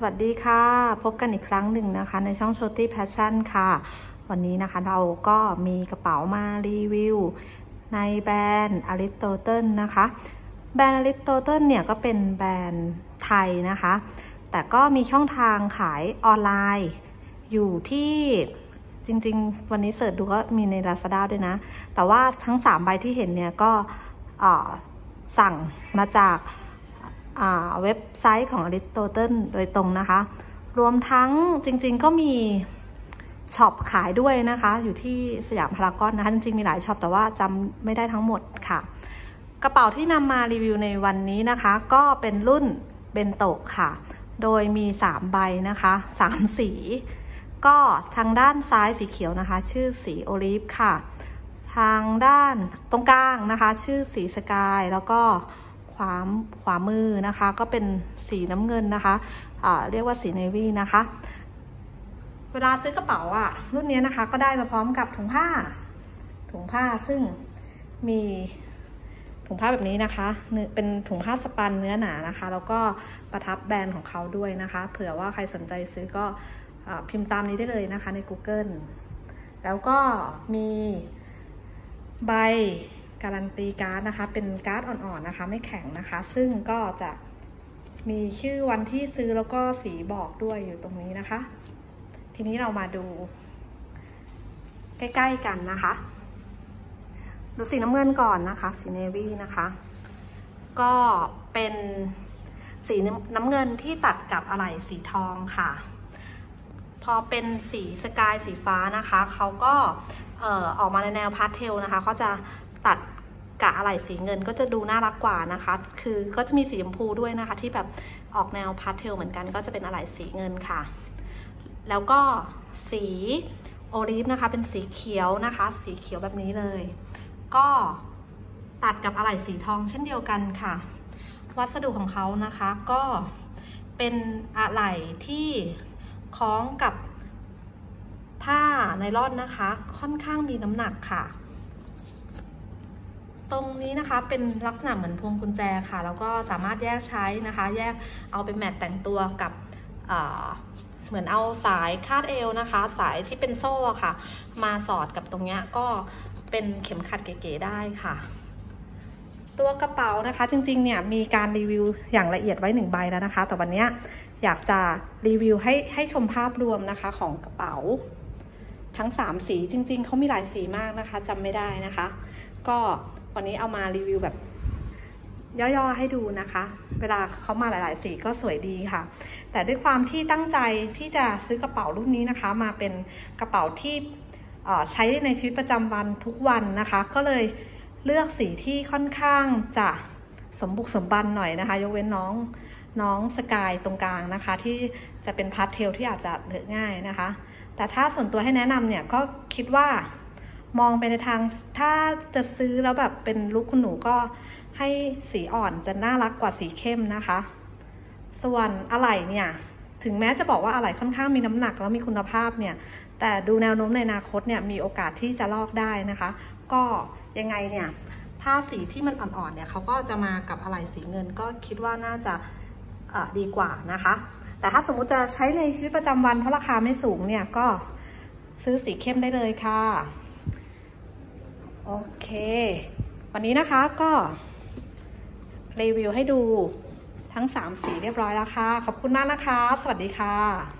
สวัสดีค่ะ พบกันอีกครั้งหนึ่งนะคะ ในช่อง s h o t y Passion ค่ะ วันนี้นะคะเราก็มีกระเป๋ามารีวิว ในแบรนด์ Aristotle นะคะ แบรนด์ Aristotle เนี่ยก็เป็นแบรนด์ไทยนะคะ แต่ก็มีช่องทางขายออนไลน์ อยู่ที่จริง ๆ วันนี้เสิร์ชดูก็มีใน Lazada ด้วยนะ แต่ว่าทั้ง 3 ใบที่เห็นเนี่ยก็สั่งมาจาก เว็บไซต์ของ Aristotle โดยตรงนะคะ รวมทั้งจริงๆก็มี shop ขายด้วยนะคะ อยู่ที่สยามพารากอนนะคะ จริงๆ มีหลาย shop แต่ว่าจำไม่ได้ทั้งหมดค่ะ กระเป๋าที่นำมารีวิวในวันนี้นะคะ ก็เป็นรุ่นเบนโตะค่ะ โดยมี 3 ใบนะคะ 3 สี ก็ทางด้านซ้ายสีเขียวนะคะ ชื่อสี olive ค่ะ ทางด้านตรงกลางนะคะ ชื่อสีสกายแล้วก็ ขวาขวามือนะคะ ก็เป็นสีน้ำเงินนะคะะเรียกว่าสีเนวี่นะคะ เวลาซื้อกระเป๋าอะรุ่นนี้นะคะ ก็ได้มาพร้อมกับถุงผ้า ถุงผ้าซึ่งมีถุงผ้าแบบนี้นะคะเป็นถุงผ้าสปันเนื้อหนานะคะ แล้วก็ประทับแบรนด์ของเขาด้วยนะคะ เผื่อว่าใครสนใจซื้อก็พิมพ์ตามนี้ได้เลยนะคะใน Google แล้วก็มีใบ การันตีการ์ดนะคะ เป็นการ์ดอ่อนๆนะคะ ไม่แข็งนะคะ ซึ่งก็จะมีชื่อวันที่ซื้อแล้วก็สีบอกด้วยอยู่ตรงนี้นะคะ ทีนี้เรามาดู ใกล้ๆกันนะคะ ดูสีน้ำเงินก่อนนะคะ สีเนวี่นะคะ ก็เป็นสีน้ำเงินที่ตัดกับอะไหล่สีทองค่ะ พอเป็นสี sky สีฟ้านะคะ เขาก็ออกมาในแนวพาสเทลนะคะเขาจะ ตัดกะอะไหล่สีเงินก็จะดูน่ารักกว่านะคะ คือก็จะมีสีชมพูด้วยนะคะ ที่แบบออกแนวพาสเทลเหมือนกัน ก็จะเป็นอะไหล่สีเงินค่ะ แล้วก็สี olive นะคะ เป็นสีเขียวนะคะ สีเขียวแบบนี้เลย ก็ตัดกับอะไหล่สีทองเช่นเดียวกันค่ะ วัสดุของเขานะคะก็เป็นอะไหล่ที่คล้องกับผ้าไนล่อนนะคะ ค่อนข้างมีน้ำหนักค่ะ ตรงนี้นะคะเป็นลักษณะเหมือนพวงกุญแจค่ะแล้วก็สามารถแยกใช้นะคะ แยกเอาเป็นแมทแต่งตัวกับเหมือนเอาสายคาดเอวนะคะ สายที่เป็นโซ่ค่ะ มาสอดกับตรงนี้ก็เป็นเข็มขัดเก๋ๆได้ค่ะ ตัวกระเป๋านะคะ จริงๆเนี่ยมีการรีวิวอย่างละเอียดไว้หนึ่งใบแล้วนะคะ แต่วันนี้อยากจะรีวิวให้ให้ชมภาพรวมนะคะของกระเป๋า ทั้ง 3 สีจริง ๆเขามีหลายสีมากนะคะจำไม่ได้นะคะ ก็ วันนี้เอามารีวิวแบบ ย่อๆให้ดูนะคะ เวลาเขามาหลาย ๆ สีก็สวยดีค่ะ แต่ด้วยความที่ตั้งใจที่จะซื้อกระเป๋ารุ่นนี้นะคะ มาเป็นกระเป๋าที่ใช้ในชีวิตประจำวันทุกวันนะคะ ก็เลยเลือกสีที่ค่อนข้างจะสมบุกสมบันหน่อยนะคะ ยกเว้นน้องน้องสกายตรงกลางนะคะ ที่จะเป็นพาสเทลที่อาจจะเลอะง่ายนะคะ แต่ถ้าส่วนตัวให้แนะนำเนี่ยก็คิดว่า มองไปในทางถ้าจะซื้อแล้วแบบเป็นลุคคุณหนูก็ให้สีอ่อนจะน่ารักกว่าสีเข้มนะคะ ส่วนอะไหล่เนี่ย ถึงแม้จะบอกว่าอะไหล่ค่อนข้างมีน้ำหนักแล้วมีคุณภาพเนี่ย แต่ดูแนวโน้มในอนาคตเนี่ยมีโอกาสที่จะลอกได้นะคะ ก็ยังไงเนี่ยถ้าสีที่มันอ่อนๆเนี่ยเขาก็จะมากับอะไหล่สีเงินก็คิดว่าน่าจะดีกว่านะคะ แต่ถ้าสมมุติจะใช้ในชีวิตประจำวันเพราะราคาไม่สูงเนี่ยก็ซื้อสีเข้มได้เลยค่ะ โอเค วันนี้นะคะก็รีวิวให้ดูทั้ง 3 สีเรียบร้อยแล้วค่ะ ขอบคุณมากนะคะ สวัสดีค่ะ